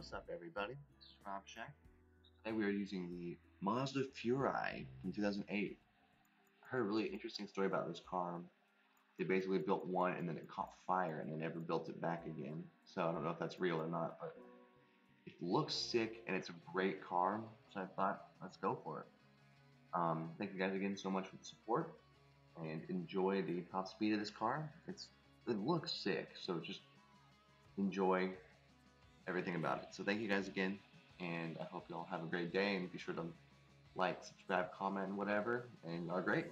What's up, everybody? This is Rob Shack. Today we are using the Mazda Furai from 2008. I heard a really interesting story about this car. They basically built one and then it caught fire and they never built it back again. So I don't know if that's real or not, but it looks sick and it's a great car. So I thought, let's go for it. Um, thank you guys again so much for the support and enjoy the top speed of this car. It's it looks sick, so just enjoy everything about it. So thank you guys again, and I hope you all have a great day, and be sure to like, subscribe, comment, whatever, and are great.